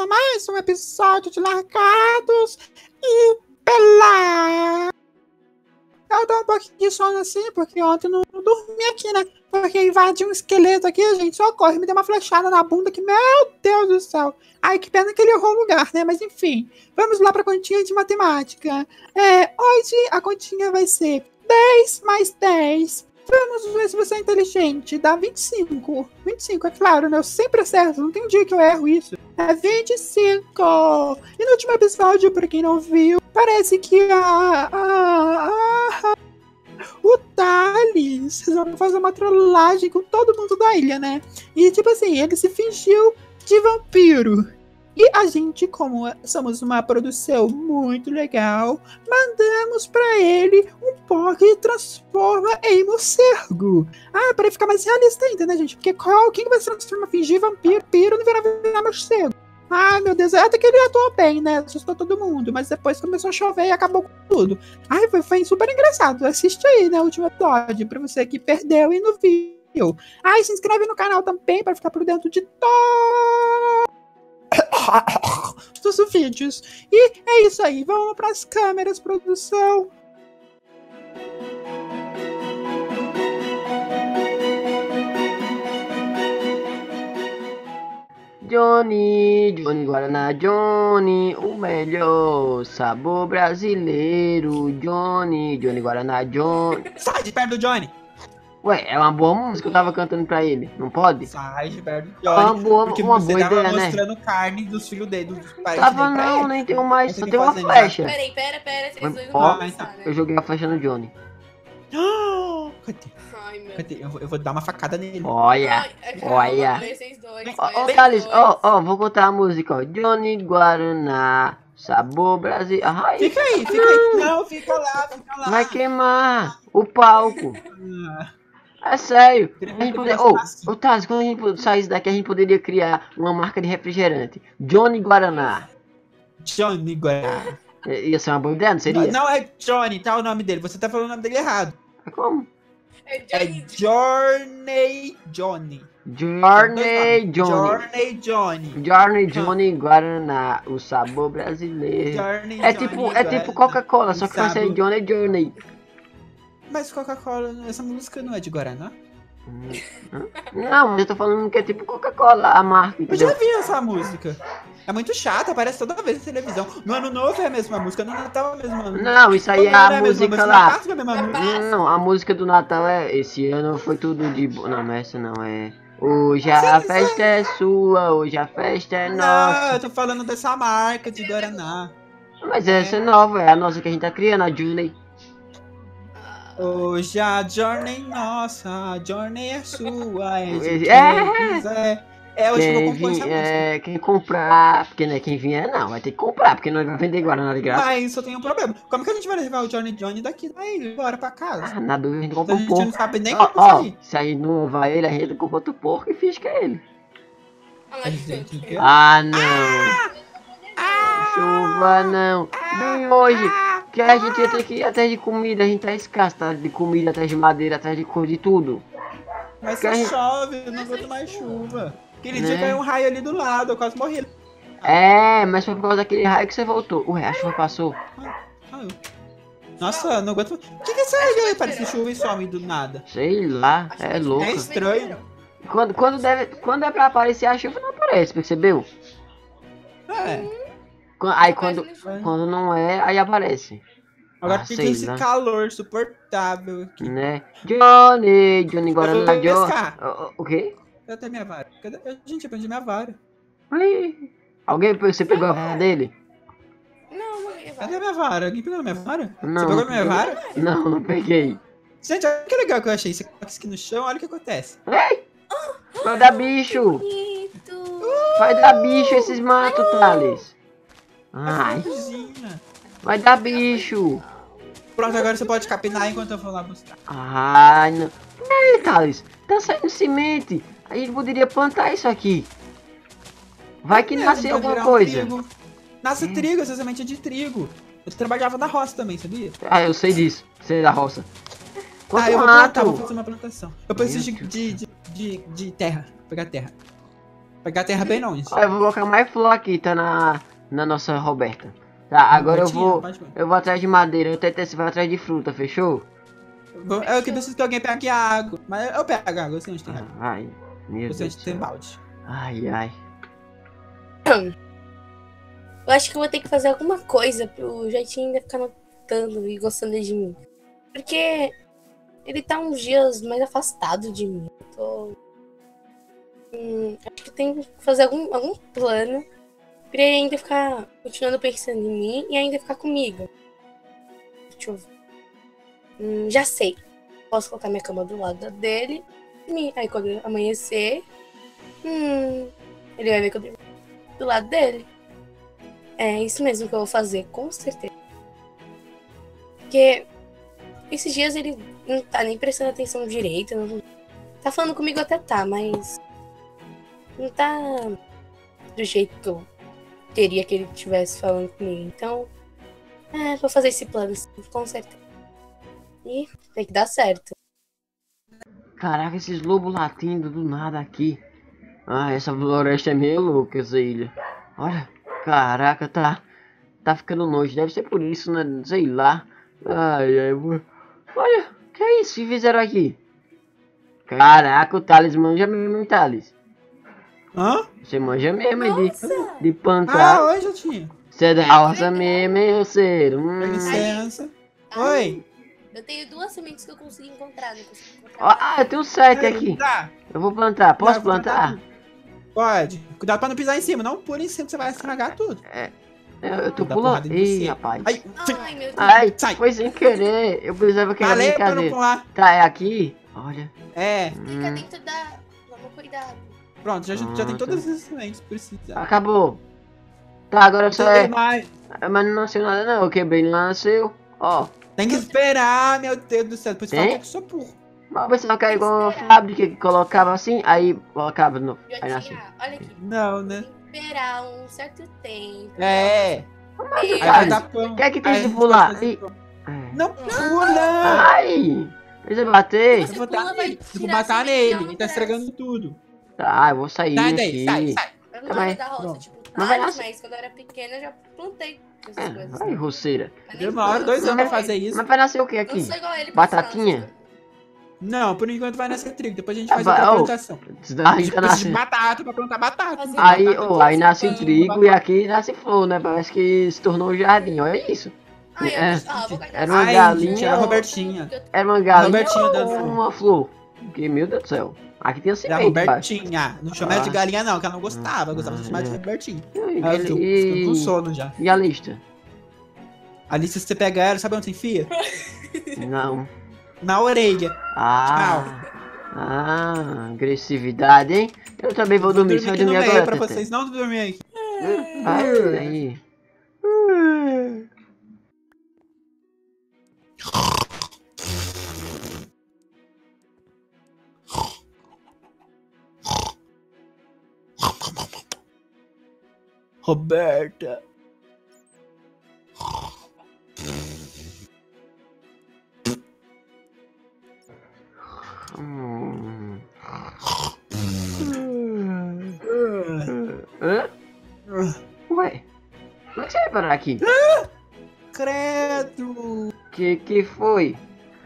a mais um episódio de Largados e Pelados. Eu dou um pouquinho de sono assim, porque ontem não, não dormi aqui, né? Porque invadiu um esqueleto aqui, gente, socorre, me deu uma flechada na bunda que, meu Deus do céu. Ai, que pena que ele errou o lugar, né? Mas enfim, vamos lá pra continha de matemática. É, hoje a continha vai ser 10 mais 10 Vamos ver se você é inteligente. Dá 25. 25, é claro, né? Eu sempre acerto. Não tem um dia que eu erro isso. É 25. E no último episódio, pra quem não viu, parece que a. a, a o Thales resolveu fazer uma trollagem com todo mundo da ilha, né? E tipo assim, ele se fingiu de vampiro. E a gente, como somos uma produção muito legal, mandamos para ele um pó que transforma em morcego. Ah, para ele ficar mais realista ainda, né, gente? Porque qual, quem vai se transformar, fingir vampiro, piro, não virar, virar morcego? Ai, meu Deus, até que ele atuou bem, né? Assustou todo mundo, mas depois começou a chover e acabou com tudo. Ai, foi, foi super engraçado. Assiste aí, né, o último episódio, pra você que perdeu e não viu. Ai, se inscreve no canal também para ficar por dentro de todo dos vídeos. E é isso aí, vamos para as câmeras, produção. Johnny, Johnny Guaraná, Johnny, o melhor sabor brasileiro. Johnny, Johnny Guaraná, Johnny. Sai de perto do Johnny! Ué, é uma boa música que eu tava cantando pra ele, não pode? Sai, Gilberto. É uma boa, porque uma você boa tava ideia, né? mostrando carne dos filhos dele, dos pais Tava não, ele. nem tenho mais, só tem uma flecha. Peraí, pera, pera, vocês dois não vão então. dançar, né? Eu joguei a flecha no Johnny. Ah, Cadê? Ai, meu Cadê? Eu vou, eu vou dar uma facada nele. Olha, Ai, é olha. Ó, vocês Thales, ó, ó, vou contar a música, ó. Johnny Guaraná, sabor Brasil. Ai, Fica aí, fica aí. Não, fica lá, fica lá. vai queimar o palco. É sério. A gente poderia... eu Ô, Thales, quando a gente saísse daqui, a gente poderia criar uma marca de refrigerante. Johnny Guaraná. Johnny Guaraná. É, Ia ser uma boa ideia, não seria? Não é Johnny, tá o nome dele. Você tá falando o nome dele errado. Como? É É Johnny. Journey Johnny. Journey Johnny. Journey Johnny. Journey Johnny Guaraná, o sabor brasileiro. Journey É Johnny tipo, é Guaraná. tipo Coca-Cola, só que vai ser Johnny Journey. Mas Coca-Cola, essa música não é de Guaraná? Não, mas eu tô falando que é tipo Coca-Cola, a marca, Eu já vi essa música. É muito chata, aparece toda vez na televisão. No ano novo é a mesma música, no Natal é a mesma música. Não, isso aí é Todo ano a música lá. é a. Não, a música do Natal é. Esse ano foi tudo de. bo- Não, não é essa não, é. Hoje a Sim, festa é sua, hoje a festa é Não, nossa. eu tô falando dessa marca de Guaraná. Mas essa é nova, é a nossa que a gente tá criando, a Journey. Hoje a Journey nossa, a Journey é sua, é de É. quem quiser. É hoje que eu vou Quem, compor essa música. é, quem comprar, porque não é quem vier, não, vai ter que comprar, porque nós vamos vender Guaraná de graça. Mas só tem um problema. Como que a gente vai levar o Johnny Johnny daqui daí, embora pra casa? Ah, na dúvida a gente A compra um gente não porco. sabe nem como ó, sair. se a gente não levar ele, a gente compra outro porco e finge que é ele. Que- Deus. Ah, não. Chuva não. Nem hoje. Que a gente ia ter que ir atrás de comida, a gente tá escasso, tá? De comida, atrás de madeira, atrás de cor de tudo. Mas que só gente- chove, eu não aguento mais chuva. Aquele dia Né? caiu um raio ali do lado, eu quase morri. É, mas foi por causa daquele raio que você voltou. Ué, a chuva passou. Nossa, eu não aguento. O que, que é isso aí? Parece chuva e some do nada. Sei lá, é louco. É estranho. Quando, quando, deve, quando é pra aparecer a chuva, não aparece, percebeu? É. Aí quando, quando não é, aí aparece. Agora Ah, sei esse lá. calor suportável aqui. Né? Johnny, Johnny Guaraná, Johnny. O- o- O quê? Cadê minha vara? Cadê? Gente, eu perdi minha vara. Ih, Alguém, você pegou a vara dele? Não, não ia Cadê minha vara? Alguém pegou minha vara? Não. Você pegou minha vara? Não, não peguei. Gente, olha que legal que eu achei. Você coloca isso aqui no chão, olha o que acontece. Vai dar bicho! Bonito. Vai dar bicho esses matos, Thales! Ai, vai dar bicho! Pronto, agora você pode capinar enquanto eu vou lá buscar. Ai, não. Aí, Thales, tá saindo semente. A gente poderia plantar isso aqui. Vai que É, nasce vai alguma um coisa. trigo. Nasce Hum. trigo, essa semente é de trigo. Eu trabalhava na roça também, sabia? Ah, eu sei disso. Sei da roça. Quanto ah, eu vou plantar, vou fazer uma plantação. Eu preciso de, de, de, de, de terra. Vou pegar terra. Pegar terra bem longe. Ó, eu vou colocar mais flor aqui, tá na, na nossa Roberta. Tá, agora eu vou. Eu vou atrás de madeira, eu tentei você vai atrás de fruta, fechou? Eu que preciso que alguém pegue a água. Mas eu pego a água, eu sei onde tem água. Ai, meu Eu Deus. sei do onde tem balde. Ai, ai. Eu acho que eu vou ter que fazer alguma coisa pro Jaitinho ainda ficar notando e gostando de mim. Porque ele tá uns dias mais afastado de mim. Eu tô. Hum, acho que tem que fazer algum, algum plano pra ele ainda ficar continuando pensando em mim e ainda ficar comigo. Deixa eu ver. Hum, já sei. Posso colocar minha cama do lado dele. Aí quando amanhecer. Hum, ele vai ver que eu durmo do lado dele. É isso mesmo que eu vou fazer, com certeza. Porque esses dias ele não tá nem prestando atenção direito. Não... Tá falando comigo até tá, mas. Não tá do jeito queria que ele estivesse falando comigo. Então. É, vou fazer esse plano, sim, com certeza. E tem que dar certo. Caraca, esses lobos latindo do nada aqui. Ah, essa floresta é meio louca, essa ilha. Olha, caraca, tá. Tá ficando longe. Deve ser por isso, né? Sei lá. Ai, ai, vou- Olha, que é isso que fizeram aqui? Caraca, o Thales manja mesmo, hein, Thales? Hã? Você manja mesmo, de, de Ah, plantar. oi, Jatinho. Você é da roça mesmo, hein, roceiro? Dá Hum. licença. Oi. Eu tenho duas sementes que eu consegui encontrar, não consegui Ó, encontrar. Ah, eu tenho sete aqui. Eu vou plantar. Posso Não, vou plantar? Pode. Cuidado pra não pisar em cima. Não pula em cima que você vai estragar tudo. Eu, eu tô pulando. Ih, rapaz. Aí, Ai, meu Deus. Ai, Sai. foi sem querer. Eu pensava que era valeu pra não brincadeira. pular. Tá, é aqui? Olha. É. Fica Hum, dentro da. Vamos cuidado. Pronto, já, já tem Pronto. todas as sementes que precisa. acabou. Tá, agora só é. mais. Mas não nasceu nada, não. Eu quebrei, não nasceu. Ó. Tem que esperar, meu Deus do céu. Tem? fala que eu sou burro. Mas pensava que era igual uma fábrica que colocava assim, aí colocava no. Aí nasceu. tinha. Olha aqui. Não, né? Tem que esperar um certo tempo. É. Aí Cara, pão. quer que tem que a gente pular? É. Não pula! Ai! Precisa bater? Eu Você vou vou a semente nele. Ele tá estragando tudo. Tá, eu vou sair Sai aqui. daí, sai, sai. Eu não Tá era da roça, tipo, Mas mas quando eu era pequena eu já plantei essas É, coisas. vai, roceira. Demora dois anos pra fazer isso. Mas vai nascer o que Não aqui? sou igual ele Batatinha? Não, por enquanto vai nascer trigo. Depois a gente Ah, faz vai- outra ô, plantação. A gente tá nascendo. batata pra plantar batata. Aí, batata, oh, aí nasce pão, trigo e aqui nasce flor, né? Parece que se tornou um jardim, olha isso. Ah, eu, É. ah, Era uma Ai, galinha gente, era a Robertinha. Era uma galinha Robertinha ou uma flor? Porque, meu Deus do céu. Aqui tem a Era a. Robertinha. Não chama ela de Ah. galinha, não, que ela não gostava. Eu gostava de chamar de. Robertinha. E, eu ficando com e, sono já. e a lista? Ali, se você pegar ela, sabe onde você enfia? Não. Na orelha. Ah. Ah, agressividade, hein? Eu também vou dormir. Você vai aqui no dormir agora, pra Tete? vocês não dormir aqui. Vai, aí. Roberta. Ué? Como é que você vai parar aqui? Credo. Que que foi?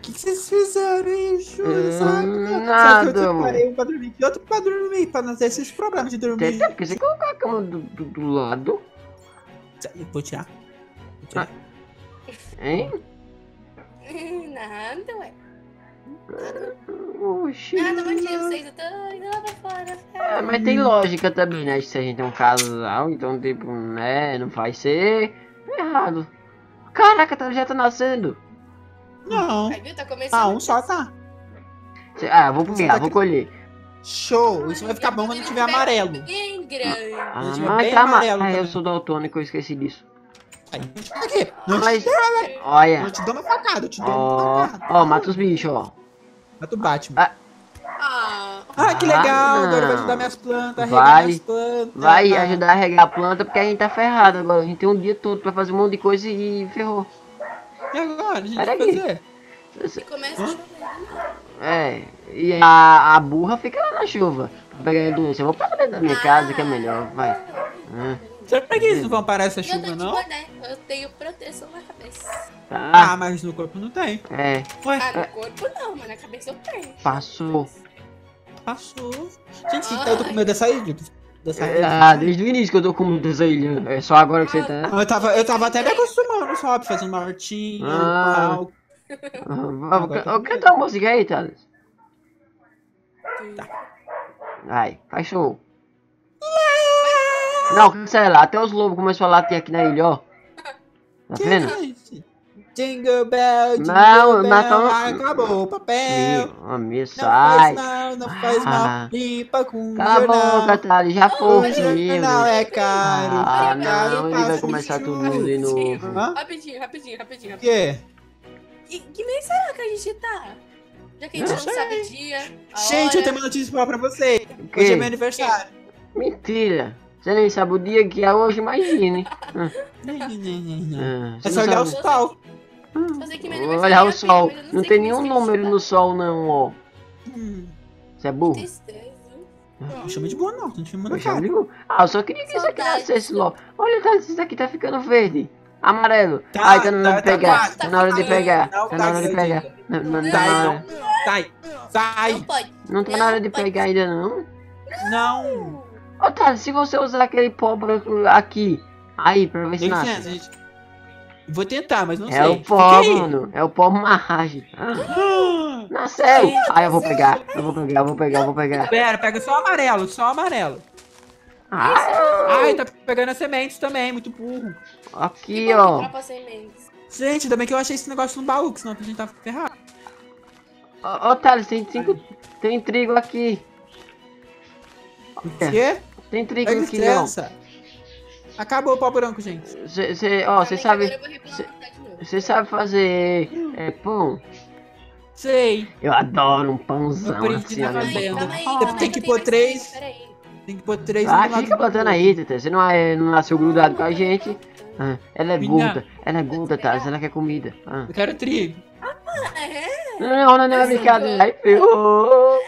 O que, que vocês fizeram aí, Júlio? Hum, Sabe? nada, Sabe que eu separei um pra dormir aqui, outro pra dormir, pra não ter esses problemas de dormir. Tete, porque você colocou a cama do, do, do lado, Eu Vou tirar. Vou tirar. hein? Nada, ué. Oxi. Nada, dia, vocês. Eu tô indo lá pra fora. É, mas tem lógica também, né? Se a gente é um casal, então, tipo, né? Não vai ser errado. Caraca, tá- já tá nascendo. Não. Aí, viu? Tá começando. Ah, um só tá. Cê- Ah, vou Você pegar, tá vou colher. Show. Isso vai ficar bom quando tiver amarelo. Bem grande. Ah, mas tá ama- amarelo Ah, eu sou daltônico, eu esqueci disso. Aí, aqui. Não, Mas, te, olha. não te dou uma facada, eu te dou uma facada. ó, mata os bichos, ó. Mata o Batman. Ah, Ah, que Ah, legal. não. Agora vai ajudar minhas plantas, Vai. regar minhas plantas. Vai Ah. ajudar a regar a planta porque a gente tá ferrado agora. A gente tem um dia todo pra fazer um monte de coisa e ferrou. E agora? A gente Pera vai aí. fazer? e começa a chover. É, e a, a burra fica lá na chuva. Pra pegar doença. Eu vou pra dentro da minha casa que é melhor, vai. Ah, Será que eles não vão parar essa eu chuva, tô de não? boné, eu tenho proteção na cabeça. Ah, tá. mas no corpo não tem. É, Ué, Ah, no corpo não, mas na cabeça eu tenho. passou. passou. Gente, então eu tô com medo dessa ilha. Dessa É. Ah, desde o início que eu tô com muita ilha. É só agora que você tá. Eu tava, eu tava até me acostumando, sabe? Fazendo uma hortinha, Ah. um pau. Ah, vou cantar uma música aí, Thales. Vai, faz show. Não, cancela. Até os lobos começam a latir aqui na ilha, ó. Tá vendo? Jingle bell, jingle Não, bell, então- acabou o papel. Homem, Não sai. faz mal, não faz Ah. mal, limpa com Cala a jornal. boca, Thales. Já foi O o jornal é caro. Ah, é caro, não, ele vai começar tudo de novo. Rapidinho, rapidinho, rapidinho. O quê? Que, que mês será que a gente tá? Já que a gente Não não, sabe dia. a Gente, eu hora. tenho uma notícia boa pra você. O Hoje é meu aniversário. Mentira. Você nem sabe o dia que é hoje, imagine. É Ah, você só não olhar o sabe- aniversário Olhar é o abril, sol. eu Não sei tem nenhum número no tá. sol, não, ó. Hum, Você é burro? Tristeza. Não chama de boa, não. Não chama Eu de cara. viu? Ah, eu só queria que isso aqui nascesse logo. Olha, tá, isso aqui tá ficando verde. Amarelo. Tá, Ai, tá na hora tá, de tá pegar. quase, Tá tá na hora de pegar. Não Tá tá na hora de pegar. ainda. Não, não, Sai, não, não. Sai, Não sai. não tá na hora de pegar ainda, não. Não. Ô, tá, se você usar aquele pó branco aqui, aí, pra ver se nasce. Vou tentar, mas não É sei. o Fica pó, mano. É o pó marragem. Ah, Ah, nasceu. Ai, eu vou pegar. Eu vou pegar, eu vou pegar, eu vou pegar. Pera, pega só o amarelo, só o amarelo. Ai, Ai, tá pegando as sementes também, muito burro. aqui, Que ó. sementes. Gente, ainda bem que eu achei esse negócio no baú, que senão a gente tava ferrado. Ô, ô, Thales, tem cinco. Tem trigo aqui. O quê? Tem trigo Pega aqui, não. Acabou o pau branco, gente. Você, ó, você sabe. Você sabe fazer é, pão? Sei. Eu adoro um pãozão assim, olha. Aí, Tem que pôr três. Tem que pôr três Ah, fica do botando aí, Tete. Você não, é, não nasceu grudado com a gente. Ah, ela é gorda, ela é gorda, Thales, ela quer comida. Ah. Eu quero trigo. Ah, é? Não, não, não, não é brincadeira. Aí ferrou.